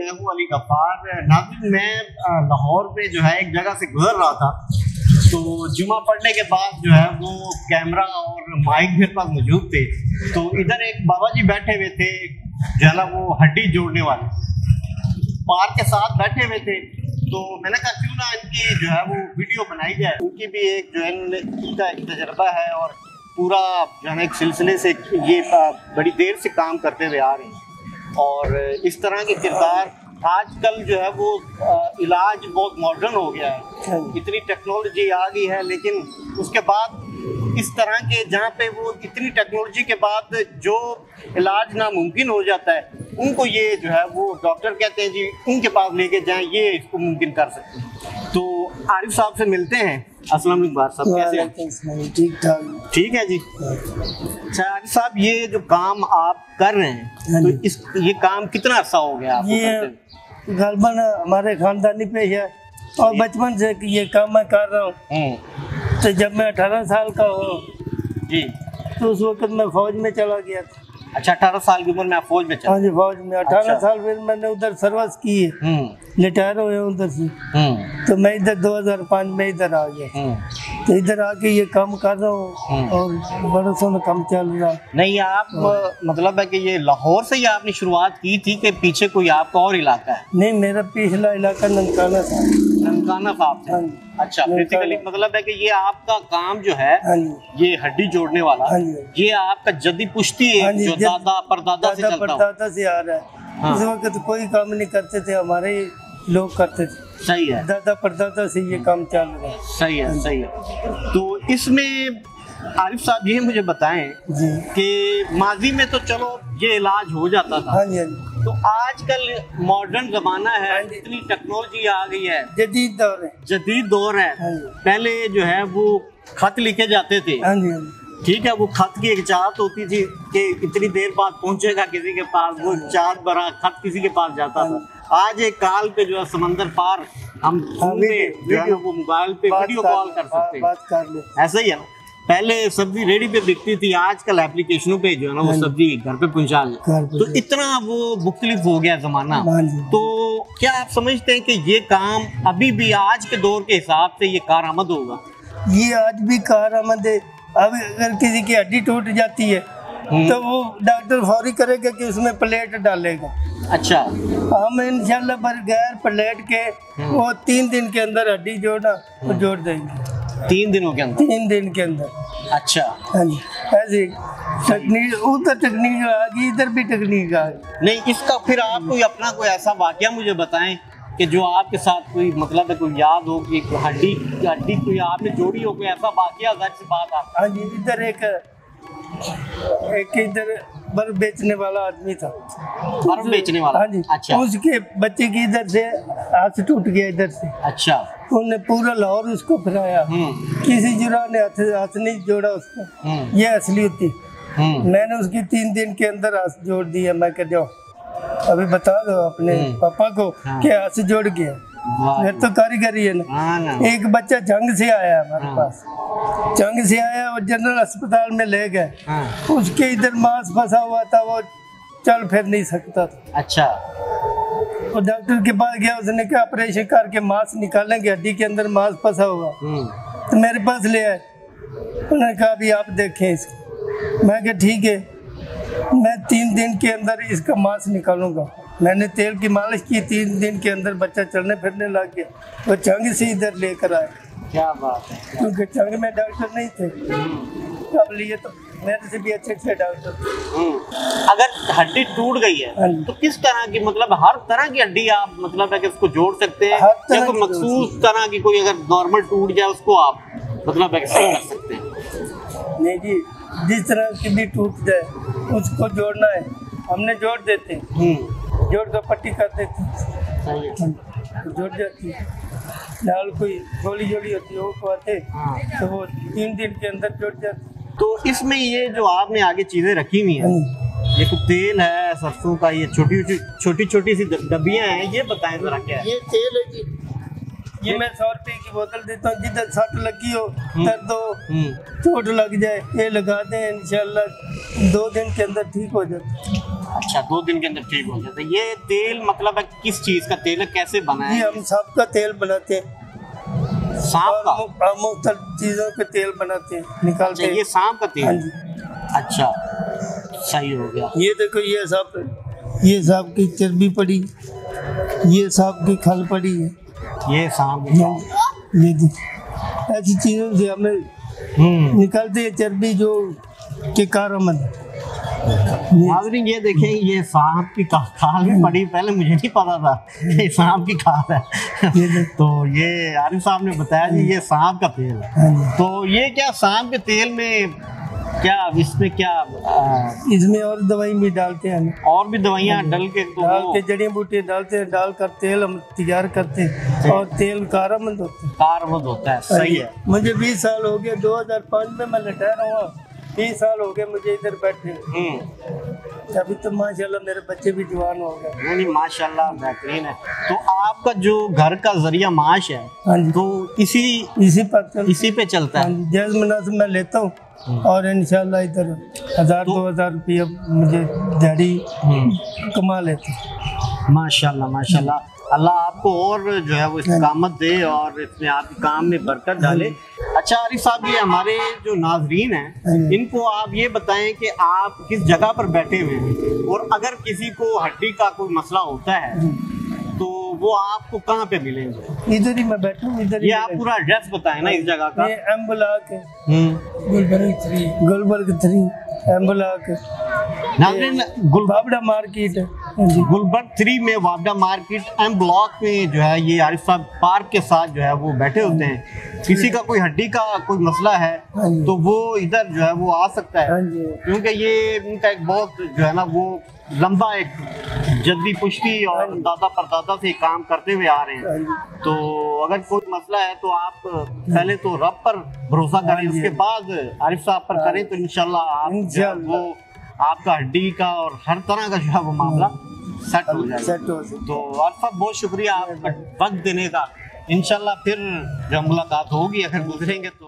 मैं हूँ अली गफ्फार नाज़रीन मैं लाहौर में जो है एक जगह से गुजर रहा था तो जुमा पढ़ने के बाद जो है वो कैमरा और माइक मेरे पास मौजूद थे तो इधर एक बाबा जी बैठे हुए थे जो है ना वो हड्डी जोड़ने वाले पार्क के साथ बैठे हुए थे तो मैंने कहा क्यों ना इनकी जो है वो वीडियो बनाई जाए उनकी भी एक जो है एक तजर्बा है और पूरा जो है एक सिलसिले से ये बड़ी देर से काम करते हुए आ रहे हैं। और इस तरह के किरदार आजकल जो है वो इलाज बहुत मॉडर्न हो गया है। इतनी टेक्नोलॉजी आ गई है लेकिन उसके बाद इस तरह के जहाँ पे वो इतनी टेक्नोलॉजी के बाद जो इलाज नामुमकिन हो जाता है उनको ये जो है वो डॉक्टर कहते हैं जी उनके पास लेके जाएँ ये इसको मुमकिन कर सकते हैं। तो आरिफ साहब से मिलते हैं। अस्सलाम वालेकुम साहब कैसे हैं? ठीक ठाक। ठीक है जी? अच्छा साहब ये जो काम आप कर रहे हैं हाँ तो इस ये काम कितना अर्सा हो गया आपको ये गलबन हमारे खानदानी पे है और बचपन से ये काम मैं कर रहा हूँ। हम्म, तो जब मैं अठारह साल का हो जी। तो उस वक्त मैं फौज में चला गया था। अच्छा अठारह साल की उम्र में आप फौज में चले? हाँ जी फौज में। अठारह अच्छा। साल फिर मैंने उधर सर्विस की है। हम्म। रिटायर हुए उधर से। हम्म। तो मैं इधर 2005 में इधर आ गया। हम्म। तो इधर आके ये काम कर रहा हूँ। और बरसों में काम चल रहा। है नहीं आप मतलब है कि ये लाहौर से ही आपने शुरुआत की थी कि पीछे कोई आपका और इलाका है? नहीं मेरा पिछला इलाका ननकाना था। साहब से हाँ। अच्छा ननकाना। बेसिकली मतलब है कि ये आपका काम जो है हाँ ये हड्डी जोड़ने वाला हाँ। ये आपका जद्दी पुश्ती हाँ जो दादा परदादा से चलता हो। परदादा से आ रहा है। हाँ। उस वक्त कोई काम नहीं करते थे हमारे लोग करते थे। सही है। दादा परदादा से ये काम चल रहा। है सही है सही है। तो इसमें आरिफ साहब ये मुझे बताएँ कि माजी में तो चलो ये इलाज हो जाता था। हाँ जी हाँ जी। तो आजकल मॉडर्न जमाना है हाँ इतनी टेक्नोलॉजी आ गई है। जदीद दौर है। जदीद दौर है। हाँ पहले जो है वो खत लिखे जाते थे। हाँ ठीक है वो खत की एक चाहत होती थी कि इतनी देर बाद पहुंचेगा किसी के पास वो चाहत भरा खत किसी के पास जाता था। आज एक काल पे जो है समंदर पार हम फ़ोन पे वीडियो- जो है वो मोबाइल पे वीडियो कॉल कर सकते हैं। ऐसा ही है ना? पहले सब्ज़ी रेडी पे बिकती थी आजकल एप्लीकेशनों पे जो है ना वो हाँ सब्ज़ी घर पे पहुँचा ले तो इतना वो मुख्तलिफ़ हो गया जमाना। हाँ तो क्या आप समझते हैं कि ये काम अभी भी आज के दौर के हिसाब से ये कारआमद होगा? ये आज भी कारआमद है। अब अगर किसी की हड्डी टूट जाती है हम्म। तो वो डॉक्टर फौरी करेगा कि उसमें प्लेट डालेगा। अच्छा। हम इंशाल्लाह बगैर प्लेट के हम्म। वो तीन दिन के अंदर हड्डी जोड़ना जोड़ देंगे। तीन दिनों के अंदर? तीन दिन के अंदर। अच्छा। हाँ जी। ऐसे टेक्निक उधर टेक्निक आ गई इधर भी टेक्निक आ गई नहीं इसका फिर आप कोई अपना कोई ऐसा वाक्य मुझे बताएँ कि जो आपके साथ कोई मतलब है कोई याद हो कि हड्डी हड्डी कोई आपने जोड़ी हो कोई ऐसा वाक्य सी बात आप हाँ जी इधर एक एक इधर बर्फ़ बेचने वाला आदमी था। बर्फ़ बेचने वाला? हाँ जी। अच्छा। उसके बच्चे की इधर से हाथ टूट गया इधर से। अच्छा। उन्होंने पूरा लाहौर उसको फिराया। हम्म। किसी जुरा ने हाथ हाथ नहीं जोड़ा उसको। हम्म। ये असली होती हम्म। मैंने उसकी तीन दिन के अंदर हाथ जोड़ दिया। मैं कह जाओ अभी बता दो अपने। पापा को हाँ। कि हाथ जोड़ गया। फिर तो कारीगरी है ना। हाँ ना। एक बच्चा जंग से आया हमारे हाँ। पास। जंग से आया और जनरल अस्पताल में ले गए। हाँ। उसके इधर मांस फंसा हुआ था वो चल फिर नहीं सकता था। अच्छा। और डॉक्टर के पास गया उसने कहा ऑपरेशन करके मांस निकालेंगे हड्डी के अंदर मांस फंसा हुआ हम्म। तो मेरे पास ले आए। उन्होंने कहा अभी आप देखें इसको। मैं कहा ठीक है मैं तीन दिन के अंदर इसका मांस निकालूँगा। मैंने तेल की मालिश की तीन दिन के अंदर बच्चा चलने फिरने लग गया। वो चंग से इधर लेकर आए। क्या बात है। क्योंकि चंग में डॉक्टर नहीं थे। अब लिए तो मेरे से भी अच्छे अच्छे डॉक्टर हम्म। अगर हड्डी टूट गई है हाँ तो किस तरह की मतलब हर तरह की हड्डी आप मतलब है कि उसको जोड़ सकते हैं या कोई मखसूस तरह की कोई अगर नॉर्मल टूट जाए उसको आप मतलब है कर सकते हैं? नहीं जी जिस तरह की भी टूट जाए उसको जोड़ना है। हमने जोड़ देते हैं। हम्म। जोड़ कर पट्टी कर देते हैं। सही जुड़ जाती है। लाल कोई गोली जोड़ी होती है वो पाते हाँ। तो वो तीन दिन के अंदर जुड़ जाती तो इसमें ये जो आपने आगे चीज़ें रखी हुई हैं है ये कुछ तेल है सरसों का ये छोटी छोटी छोटी सी डब्बियाँ हैं ये बताएँ जरा क्या है? ये तेल है जी। ये मैं सौ रुपए की बोतल देता हूँ जिधर सट लगी हो दर्द हो हम्म। चोट लग जाए ये लगा दें इंशाल्लाह दो दिन के अंदर ठीक हो जाता अच्छा दो दिन के अंदर ठीक हो जाता ये तेल मतलब है किस चीज़ का तेल है कैसे बना ये है हम सांप का तेल बनाते हैं। सांप का? और चीज़ों के तेल बनाते हैं निकालते अच्छा ये सांप का हाँ तेल अच्छा सही हो गया। ये देखो ये सांप ये सांप की चर्बी पड़ी ये सांप की खल पड़ी है। ये सांप हाँ ये ऐसी चीज़ों से हमें हम्म। निकलती है चर्बी जो के कारामद नाजरीन ये देखें ये सांप की खाल भी पड़ी पहले मुझे नहीं पता था कि सांप की खाल है। ये तो ये आरिफ साहब ने बताया जी ये सांप का तेल है। हाँ तो ये क्या सांप के तेल में क्या इसमें क्या इसमें और दवाई भी डालते हैं और भी दवाइयाँ डल के तो डाल वो के जड़ी बूटी डालते हैं डालकर तेल हम तैयार करते हैं और तेल कारामंद होता है। कारबद होता है सही है मुझे 20 साल हो गए 2005 में मैं रिटायर हुआ 20 साल हो गए मुझे इधर बैठे। हम्म। अभी तो माशाल्लाह मेरे बच्चे भी जवान हो गए। माशाल्लाह बेहतरीन है। तो आपका जो घर का ज़रिया माश है हाँ जी। तो इसी इसी पर चल इसी पे चलता हाँ। है जी जैज मुनासिब मैं लेता हूँ और इंशाल्लाह इधर हज़ार तो- दो हज़ार रुपया मुझे दिहाड़ी हम्म। कमा लेते। हैं। माशाल्लाह माशाल्लाह। अल्लाह आपको और जो है वो इस्तेकामत दे और इसमें आपके काम में बरकत डाले। अच्छा आरिफ साहब ये हमारे जो नाजरीन हैं इनको आप ये बताएँ कि आप किस जगह पर बैठे हुए हैं? और अगर किसी को हड्डी का कोई मसला होता है तो वो आपको कहाँ पे मिलेंगे? इधर ही मैं बैठा हूँ इधर ये आप पूरा एड्रेस बताएँ ना इस जगह का। ये है। हम्म। Gulberg three. Gulberg three. M block नाजरीन गुल बाबड़ा मार्केट है हाँ। गुलबर्ग थ्री में वापडा मार्केट एम ब्लॉक में जो है ये आरिफ साहब पार्क के साथ जो है वो बैठे होते हैं। किसी का कोई हड्डी का कोई मसला है हाँ तो वो इधर जो है वो आ सकता है। हाँ क्योंकि ये इनका एक बहुत जो है ना वो लंबा एक जद्दी पुश्ती और हाँ। दादा परदादा से काम करते हुए आ रहे हैं। हाँ तो अगर कोई मसला है तो आप पहले तो रब पर भरोसा करें। हाँ उसके बाद आरिफ साहब पर करें तो इंशाल्लाह आप वो आपका हड्डी का और हर तरह का जो है वो मामला सेट हो जाए सेट हो जाए तो अरफा बहुत शुक्रिया आपका वक्त देने का। इनशाला फिर जब मुलाकात होगी अगर गुजरेंगे तो